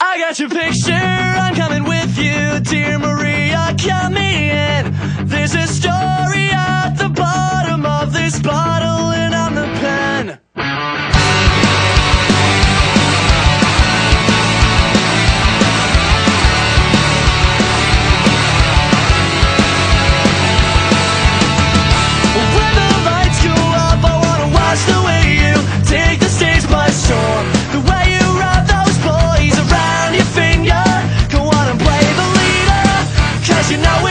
I got your picture, I'm coming with you, Cause you know